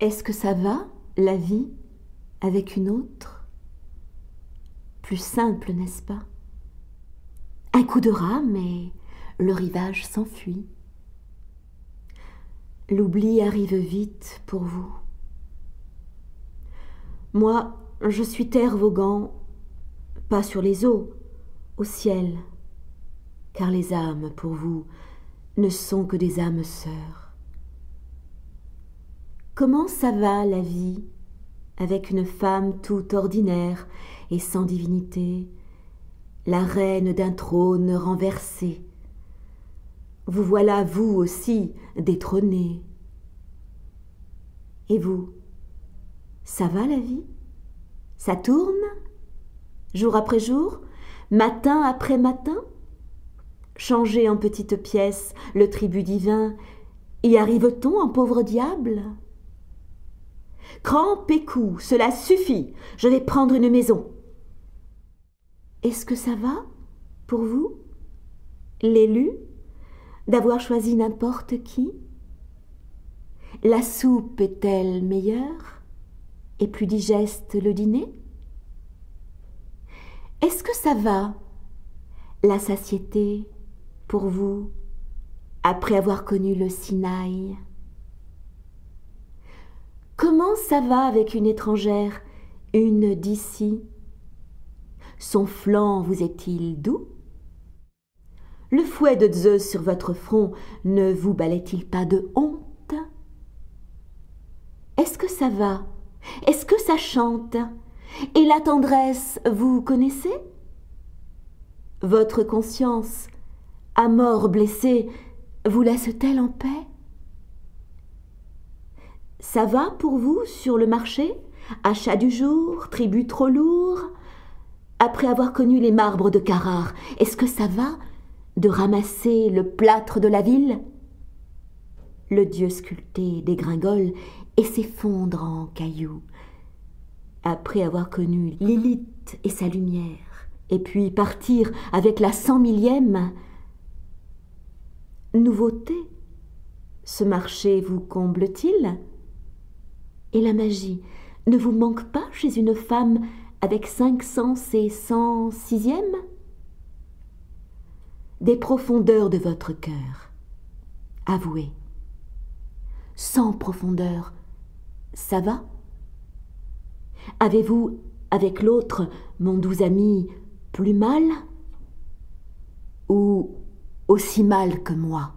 Est-ce que ça va, la vie, avec une autre? Plus simple, n'est-ce pas? Un coup de rame et le rivage s'enfuit. L'oubli arrive vite pour vous. Moi, je suis terre voguant, pas sur les eaux, au ciel, car les âmes, pour vous, ne sont que des âmes sœurs. Comment ça va la vie? Avec une femme tout ordinaire et sans divinité, la reine d'un trône renversé. Vous voilà, vous aussi, détrôné. Et vous, ça va la vie? Ça tourne? Jour après jour? Matin après matin? Changer en petites pièces le tribut divin, y arrive-t-on en pauvre diable? Crampe et cela suffit, je vais prendre une maison. Est-ce que ça va pour vous L'élu D'avoir choisi n'importe qui? La soupe est-elle meilleure et plus digeste le dîner? Est-ce que ça va La satiété pour vous après avoir connu le Sinaï? Comment ça va avec une étrangère, une d'ici? Son flanc vous est-il doux? Le fouet de Zeus sur votre front ne vous balait-il pas de honte? Est-ce que ça va? Est-ce que ça chante? Et la tendresse, vous connaissez? Votre conscience à mort blessée, vous laisse-t-elle en paix? Ça va pour vous sur le marché? Achat du jour, tribut trop lourd? Après avoir connu les marbres de Carrare, est-ce que ça va de ramasser le plâtre de la ville? Le dieu sculpté dégringole et s'effondre en cailloux. Après avoir connu Lilith et sa lumière, et puis partir avec la cent millième, Nouveauté Ce marché vous comble-t-il? Et la magie ne vous manque pas chez une femme avec cinq sens et cent sixième Des profondeurs de votre cœur, avouez. Sans profondeur, ça va? Avez-vous, avec l'autre, mon doux ami, plus mal? Ou aussi mal que moi?